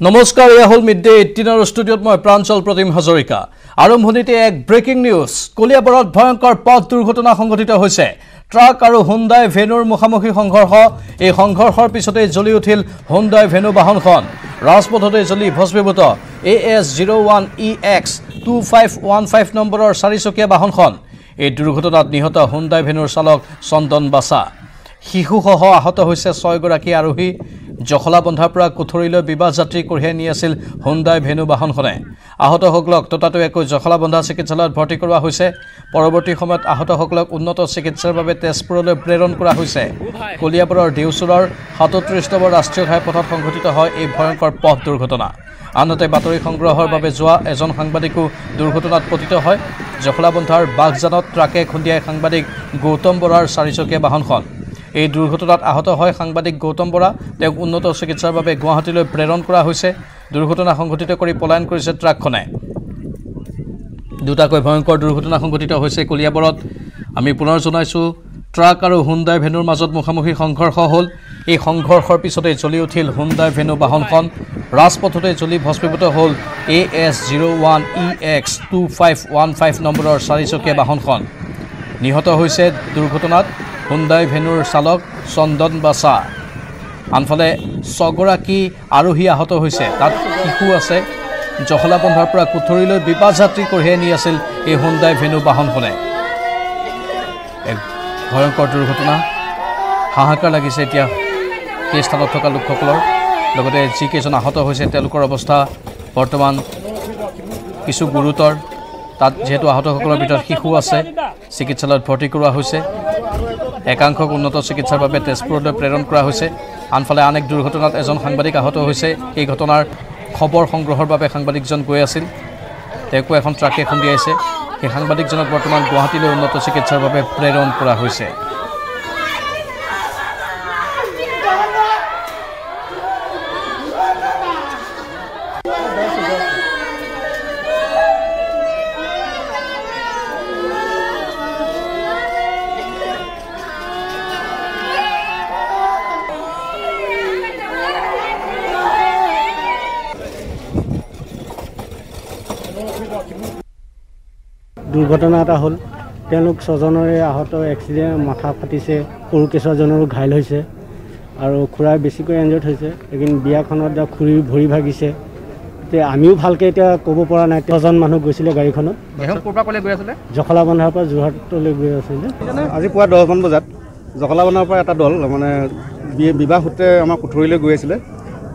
নমস্কাৰ এয়া হ'ল মিড ডে এইটিনৰ ষ্টুডিঅ'ত মই প্ৰাঞ্চল প্ৰতিম হাজৰিকা। আৰম্ভণিতে এক ব্ৰেকিং নিউজ কলিয়াবৰত ভয়ংকৰ পথ দুৰ্ঘটনা সংঘটিত হৈছে। ট্ৰাক আৰু হুণ্ডাই ভেনুৰ মুখামুখি সংঘৰ্ষ এই সংঘৰ্ষৰ পিছতেই জ্বলি উঠিল হুণ্ডাই ভেনু বাহনখন। ৰাজপথতে জ্বলি ভস্মীভূত A S zero' one E X two five one five নম্বৰৰ চাৰিচকীয়া বাহনখন। এই দুৰ্ঘটনাত নিহত হুণ্ডাই ভেনুৰ চালক চন্দন বাছা। শিশুসহ আহত হৈছে ছয়গৰাকী আৰোহী। জখলাবন্ধাৰ পৰা কুঠৰিলৈ বিবাহ যাত্ৰী কঢ়িয়াই নি আছিল হুণ্ডাই ভেনু বাহনখনে। আহতসকলক ততাতৈয়াকৈ জখলাবন্ধা চিকিৎসালয়ত ভৰ্তি কৰোৱা হৈছে। পৰৱৰ্তী সময়ত আহতসকলক উন্নত চিকিৎসাৰ বাবে তেজপুৰলৈ প্ৰেৰণ কৰা হৈছে। কলিয়াবৰৰ দেওচুৰৰ সাতত্ৰিছ নম্বৰ ৰাষ্ট্ৰীয় ঘাইপথত সংঘটিত হয় এই ভয়ংকৰ পথ দুৰ্ঘটনা। আনহাতে বাতৰি সংগ্ৰহৰ বাবে যোৱা এজন সাংবাদিকো দুৰ্ঘটনাত পতিত হয়। জখলাবন্ধাৰ বাঘজানত ট্ৰাকে খুন্দিয়াই সাংবাদিক গৌতম বৰাৰ চাৰিচকীয়া বাহনখন। এই দুৰ্ঘটনাত আহত হয় সাংবাদিক গৌতম বৰা। তেওঁক উন্নত চিকিৎসাৰ বাবে গুৱাহাটীলৈ প্ৰেৰণ কৰা হৈছে। দুৰ্ঘটনা সংঘটিত কৰি পলায়ন কৰিছে ট্ৰাকখনে। দুটাকৈ ভয়ংকৰ দুৰ্ঘটনা সংঘটিত হৈছে কলিয়াবৰত। আমি পুনৰ জনাইছোঁ ট্ৰাক আৰু হুণ্ডাই ভেনুৰ মাজত মুখামুখি সংঘৰ্ষ হ'ল। এই সংঘৰ্ষৰ পিছতে জ্বলি উঠিল হুণ্ডাই ভেনু বাহনখন। ৰাজপথতে জ্বলি ভস্মীভূত হ'ল A S zero' one E X two five one five নম্বৰৰ চাৰিচকীয়া বাহনখন। নিহত হৈছে দুৰ্ঘটনাত হুণ্ডাই ভেনুৰ চালক চন্দন বাছা। আনফালে ছগৰাকী আৰোহী আহত হৈছে। তাত শিশু আছে। জখলাবন্ধাৰ পৰা কুঠৰিলৈ বিবাহ যাত্ৰী কঢ়িয়াই নি আছিল এই হুণ্ডাই ভেনু বাহনখনে। এক ভয়ংকৰ দুৰ্ঘটনা। হাহাকাৰ লাগিছে এতিয়া সেই স্থানত থকা লোকসকলৰ। লগতে যিকেইজন আহত হৈছে তেওঁলোকৰ অৱস্থা বৰ্তমান কিছু গুৰুতৰ। তাত যিহেতু আহতসকলৰ ভিতৰত শিশু আছে চিকিৎসালয়ত ভৰ্তি কৰোৱা হৈছে। একাংশক উন্নত চিকিৎসাৰ বাবে তেজপুৰলৈ প্ৰেৰণ কৰা হৈছে। আনফালে আন এক দুৰ্ঘটনাত এজন সাংবাদিক আহত হৈছে। এই ঘটনাৰ খবৰ সংগ্ৰহৰ বাবে সাংবাদিকজন গৈ আছিল। তেওঁকো এখন ট্ৰাকে খুন্দিয়াইছে। সেই সাংবাদিকজনক বৰ্তমান গুৱাহাটীলৈ উন্নত চিকিৎসাৰ বাবে প্ৰেৰণ কৰা হৈছে। দুৰ্ঘটনা এটা হ'ল। তেওঁলোক ছজনৰে আহত এক্সিডেণ্ট মাথা ফাটিছে সৰু কেঁচুৱাজনৰো ঘাইল হৈছে আৰু খুৰাই বেছিকৈ এনজৰ্ড হৈছে। এইখিনি বিয়াখনত এতিয়া খুৰীৰ ভৰি ভাগিছে। এতিয়া আমিও ভালকৈ এতিয়া ক'ব পৰা নাই। ছজন মানুহ গৈছিলে গাড়ীখনত। ক'ৰ পৰা যোৰহাটলৈ গৈ আছিলে। আজি পুৱা দহমান বজাত জখলাবনৰ পৰা এটা দল মানে বিবাহ সূত্ৰে আমাৰ কুঠৰিলৈ গৈ আছিলে।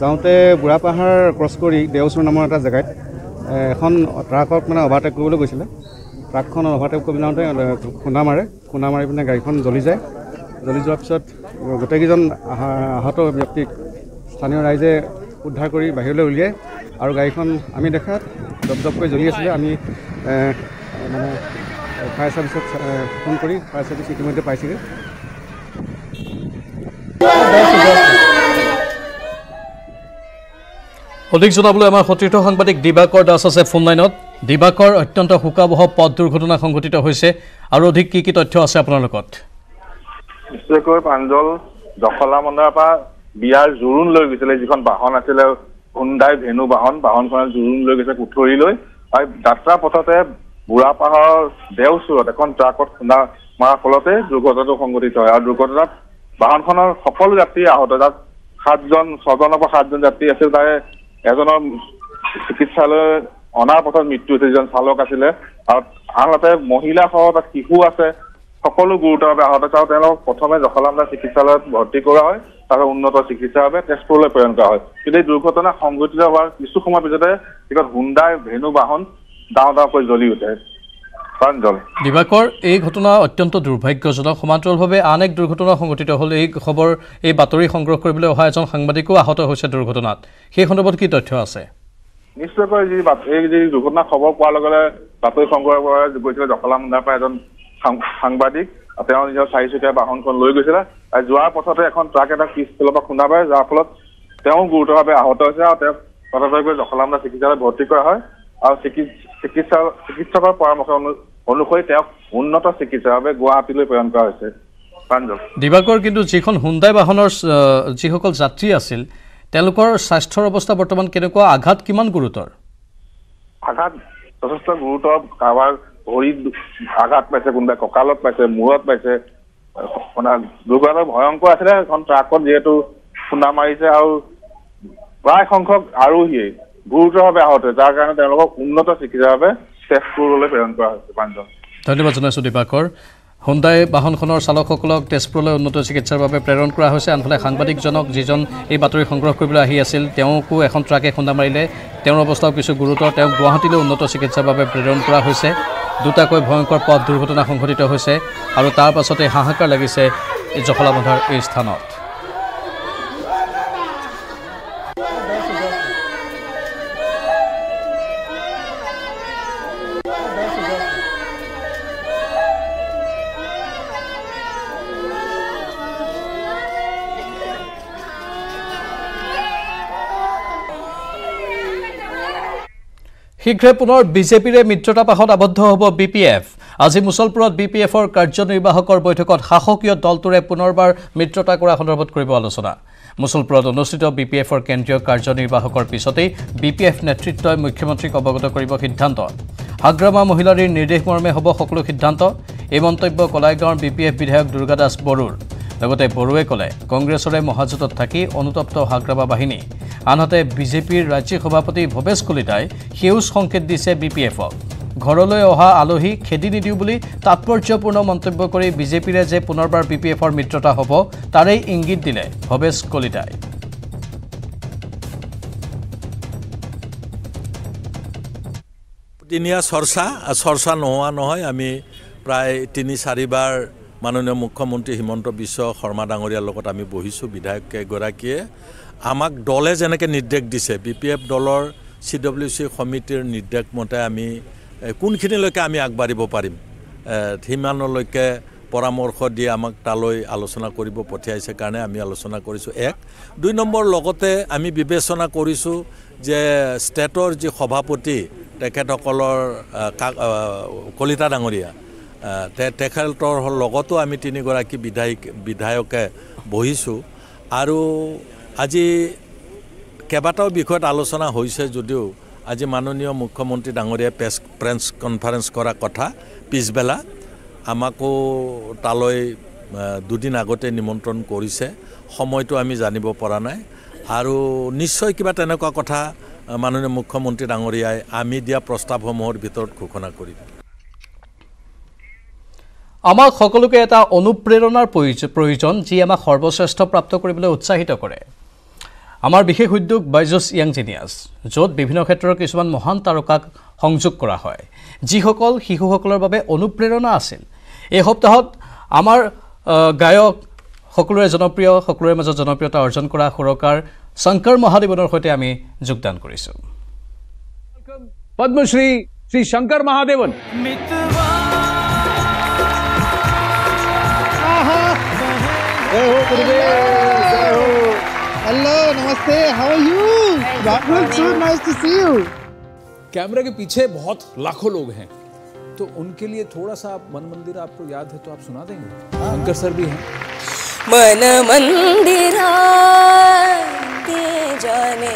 যাওঁতে বুঢ়াপাহাৰ ক্ৰছ কৰি দেওচুৰ নামৰ এটা জেগাত এখন ট্ৰাকক মানে অভাৰটেক কৰিবলৈ গৈছিলে। ট্ৰাকখন অভাৰটেক কৰিব যাওঁতে খুন্দা মাৰে খুন্দা মাৰি পিনে গাড়ীখন জ্বলি যায়। জ্বলি যোৱাৰ পিছত গোটেইকেইজন আহা- আহত ব্যক্তিক স্থানীয় ৰাইজে উদ্ধাৰ কৰি বাহিৰলৈ উলিয়ায় আৰু গাড়ীখন আমি দেখাত জপ জপকৈ জ্বলি আছিলে। আমি মানে ফায়াৰ ছাৰ্ভিচত ফোন কৰি ফায়াৰ ছাৰ্ভিচ ইতিমধ্যে পাইছেগৈ। অধিক জনাবলৈ আমাৰ সতীৰ্থ সাংবাদিক দিবাকৰ দাস আছে ফোন লাইনত। দিবাকৰ অত্যন্ত শোকাবহ পথ দুৰ্ঘটনা সংঘটিত হৈছে আৰু অধিক কি কি তথ্য আছে আপোনাৰ লগত নিশ্চয়কৈ প্ৰাঞ্জল দখলা মন্দাৰ পৰা বিয়াৰ জোৰোণ লৈ গৈছিলে যিখন বাহন আছিলে হুণ্ডাই ভেনু বাহন বাহনখনে জোৰোণ লৈ গৈছে কুঠৰিলৈ। আৰু যাত্ৰা পথতে বুঢ়াপাহাৰৰ দেওচুৰত এখন ট্ৰাকত খুন্দা মৰাৰ ফলতে দুৰ্ঘটনাটো সংঘটিত হয়। আৰু দুৰ্ঘটনাত বাহনখনৰ সকলো যাত্ৰী আহত। তাত সাতজন ছজনৰ পৰা সাতজন যাত্ৰী আছিল। তাৰে এজনৰ চিকিৎসালয় অনাৰ পথত মৃত্যু হৈছে যিজন চালক আছিলে। আৰু আনহাতে মহিলাসহ তাত শিশু আছে সকলো গুৰুতৰভাৱে আহত আছে আৰু তেওঁলোকক প্ৰথমে জখলামদাৰ চিকিৎসালয়ত ভৰ্তি কৰা হয় তাৰপিছত উন্নত চিকিৎসাৰ বাবে তেজপুৰলৈ প্ৰেৰণ কৰা হয়। কিন্তু এই দুৰ্ঘটনা সংঘটিত হোৱাৰ কিছু সময়ৰ পিছতে হুণ্ডাই ভেনু বাহন ডাঙৰ ডাঙৰকৈ জ্বলি উঠে। প্ৰাঞ্জল। দিবাকৰ এই ঘটনা অত্যন্ত দুৰ্ভাগ্যজনক। সমান্তৰালভাৱে আন এক দুৰ্ঘটনা সংঘটিত হ'ল এই খবৰ এই বাতৰি সংগ্ৰহ কৰিবলৈ অহা এজন সাংবাদিকো আহত হৈছে দুৰ্ঘটনাত। সেই সন্দৰ্ভত কি তথ্য আছে? নিশ্চয়কৈ যি এই যি দুৰ্ঘটনা খবৰ পোৱাৰ লগে লগে বাতৰি সংগ্ৰহ কৰা গৈছিলে জখলামুন্দাৰ পৰা এজন সাংবাদিক। তেওঁ নিজৰ চাৰিচকীয়া বাহনখন লৈ গৈছিলে। আৰু যোৱাৰ পথতে এখন ট্ৰাক এটা পিছফালৰ পৰা খুন্দা পায় যাৰ ফলত তেওঁ গুৰুতৰভাৱে আহত হৈছে আৰু তেওঁক ততাতৈয়াকৈ জখলামুন্দা চিকিৎসালয়ত ভৰ্তি কৰা হয়। আৰু চিকিৎ- চিকিৎসা চিকিৎসকৰ পৰামৰ্শ অনু- অনুসৰি তেওঁক উন্নত চিকিৎসাৰ বাবে গুৱাহাটীলৈ প্ৰেৰণ কৰা হৈছে। প্ৰাঞ্জল দিবাকৰ কিন্তু যিখন হুণ্ডাই বাহনৰ যিসকল যাত্ৰী আছিল তেওঁলোকৰ স্বাস্থ্যৰ অৱস্থা বৰ্তমান কেনেকুৱা? আঘাত কিমান গুৰুতৰ? আঘাত যথেষ্ট গুৰুতৰ। কাৰোবাৰ ভৰিত আঘাত পাইছে কোনোবাই কঁকালত পাইছে মূৰত পাইছে। মানে দুৰ্ঘটনা ভয়ংকৰ আছিলে এখন ট্ৰাকত যিহেতু খুন্দা মাৰিছে আৰু প্ৰায় সংখ্যক আৰোহীয়ে গুৰুতৰভাৱে আহত যাৰ কাৰণে তেওঁলোকক উন্নত চিকিৎসাৰ বাবে তেজপুৰলৈ প্ৰেৰণ কৰা হৈছে পাঞ্জল ধন্যবাদ জনাইছোঁ দীপাকৰ হুণ্ডাই বাহনখনৰ চালকসকলক তেজপুৰলৈ উন্নত চিকিৎসাৰ বাবে প্ৰেৰণ কৰা হৈছে। আনফালে সাংবাদিকজনক যিজন এই বাতৰি সংগ্ৰহ কৰিবলৈ আহি আছিল তেওঁকো এখন ট্ৰাকে খুন্দা মাৰিলে। তেওঁৰ অৱস্থাও কিছু গুৰুতৰ। তেওঁক গুৱাহাটীলৈ উন্নত চিকিৎসাৰ বাবে প্ৰেৰণ কৰা হৈছে। দুটাকৈ ভয়ংকৰ পথ দুৰ্ঘটনা সংঘটিত হৈছে আৰু তাৰ পাছতে হাহাকাৰ লাগিছে জখলাবন্ধাৰ এই স্থানত। শীঘ্ৰে পুনৰ বিজেপিৰে মিত্ৰতাপাশত আবদ্ধ হ'ব বি পি এফ। আজি মুছলপুৰত বি পি এফৰ কাৰ্যনিৰ্বাহকৰ বৈঠকত শাসকীয় দলটোৰে পুনৰবাৰ মিত্ৰতা কৰা সন্দৰ্ভত কৰিব আলোচনা। মুছলপুৰত অনুষ্ঠিত বি পি এফৰ কেন্দ্ৰীয় কাৰ্যনিৰ্বাহকৰ পিছতেই বি পি এফ নেতৃত্বই মুখ্যমন্ত্ৰীক অৱগত কৰিব সিদ্ধান্ত। হাগ্ৰামা মহিলাৰীৰ নিৰ্দেশ মৰ্মে হ'ব সকলো সিদ্ধান্ত। এই মন্তব্য কলাইগাঁৱৰ বি পি এফ বিধায়ক দুৰ্গা দাস বড়োৰ। লগতে বড়োৱে ক'লে কংগ্ৰেছৰে মহাজোঁটত থাকি অনুতপ্ত হাগ্ৰামা বাহিনী। আনহাতে বিজেপিৰ ৰাজ্যিক সভাপতি ভৱেশ কলিতাই সেউজ সংকেত দিছে বি পি এফক। ঘৰলৈ অহা আলহী খেদি নিদিওঁ বুলি তাৎপৰ্যপূৰ্ণ মন্তব্য কৰি বিজেপিৰে যে পুনৰবাৰ বি পি এফৰ মিত্ৰতা হ'ব তাৰেই ইংগিত দিলে ভৱেশ কলিতাই। তিনিয়া চৰ্চা চৰ্চা নোহোৱা নহয় আমি প্ৰায় তিনি চাৰিবাৰ মাননীয় মুখ্যমন্ত্ৰী হিমন্ত বিশ্ব শৰ্মা ডাঙৰীয়াৰ লগত আমি বহিছোঁ বিধায়ক কেইগৰাকীয়ে আমাক দলে যেনেকৈ নিৰ্দেশ দিছে বি পি এফ দলৰ চি ডব্লিউ চি সমিতিৰ নিৰ্দেশ মতে আমি কোনখিনিলৈকে আমি আগবাঢ়িব পাৰিম? সিমানলৈকে পৰামৰ্শ দি আমাক তালৈ আলোচনা কৰিব পঠিয়াইছে কাৰণে আমি আলোচনা কৰিছোঁ। এক। দুই নম্বৰ লগতে আমি বিবেচনা কৰিছোঁ যে ষ্টেটৰ যি সভাপতি তেখেতসকলৰ কলিতা ডাঙৰীয়া তেখেতৰ লগতো আমি তিনিগৰাকী বিধায়িক বিধায়কে বহিছোঁ। আৰু আজি কেইবাটাও বিষয়ত আলোচনা হৈছে যদিও আজি মাননীয় মুখ্যমন্ত্ৰী ডাঙৰীয়াই প্ৰেছ প্ৰেছ কনফাৰেঞ্চ কৰা কথা পিছবেলা। আমাকো তালৈ দুদিন আগতে নিমন্ত্ৰণ কৰিছে। সময়টো আমি জানিব পৰা নাই। আৰু নিশ্চয় কিবা তেনেকুৱা কথা মাননীয় মুখ্যমন্ত্ৰী ডাঙৰীয়াই আমি দিয়া প্ৰস্তাৱসমূহৰ ভিতৰত ঘোষণা কৰিব আমাক সকলোকে এটা অনুপ্ৰেৰণাৰ প্ৰয়োজ- প্ৰয়োজন যি আমাক সৰ্বশ্ৰেষ্ঠ প্ৰাপ্ত কৰিবলৈ উৎসাহিত কৰে। আমাৰ বিশেষ উদ্যোগ বাইজুছ য়াং জিনিয়াছ য'ত বিভিন্ন ক্ষেত্ৰৰ কিছুমান মহান তাৰকাক সংযোগ কৰা হয়। যিসকল শিশুসকলৰ বাবে অনুপ্ৰেৰণা আছিল। এই সপ্তাহত আমাৰ গায়ক সকলোৰে জনপ্ৰিয় সকলোৰে মাজত জনপ্ৰিয়তা অৰ্জন কৰা সুৰকাৰ শংকৰ মহাদেৱনৰ সৈতে আমি যোগদান কৰিছোঁ। Padmashri Shri Shankar Mahadevan Hello, namaste. How are you? Rahul, so nice to see you. कैमरे के पीछे बहुत लाखों लोग हैं तो उनके लिए थोड़ा सा आप मन मंदिर आपको याद है तो आप सुना देंगे शंकर सर भी हैं मन मंदिरा जाने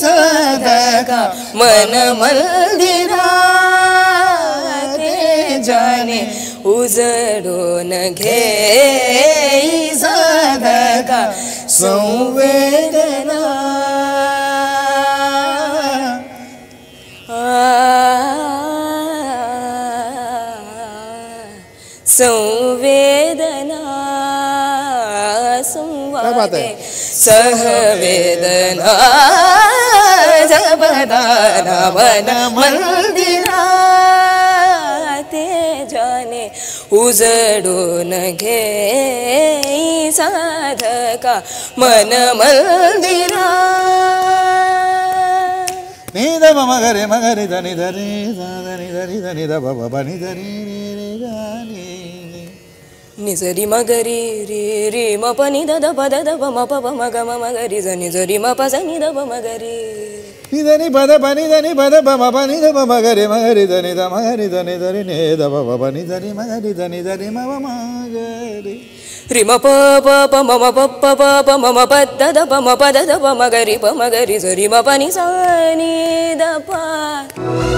सदका मन मंदिरा जाने उजळून घे सदका संवेदना संवेदना बात है? संवादे सहवेदना जबदाना मन मंदिरा ಉಜಡು ನಗೆ ಸಾಧಕ ಮನ ಮಂದಿರ. ನೀದ ಮಗರೆ ಮಗರಿ ಧನಿ ಧರಿ ಧನಿ ಧರಿ ಧನಿ ದ ಬಬ ಬನಿ ಧರಿ ನಿಜರಿ ಮಗರಿ ರೀ ರೀ ಮಪ ನಿದ ದ ಪದ ದ ಮ ಮಗರಿ ಜ ನಿಜರಿ ಮಪ ಸ ನಿದ ಮ దద పద దబ మ ప ప మ గ మ మ గరి జ ని జరి మ ప జ ని దబ మ గరి Ni da ni ba da ba ni da ni ba da ba ma ba ni da ba ma gare magare da ni da ma gare da ni da ni ni da ba ba ba ni da ni ma gare da ni da ni ma ba ma gare. రిమ ప ప ప మమ ప ప ప ప మమ ప ద ద ప మ ప ద ద ప మ గ రి ప మ గ రి స రి మ ప ని స ని ద ప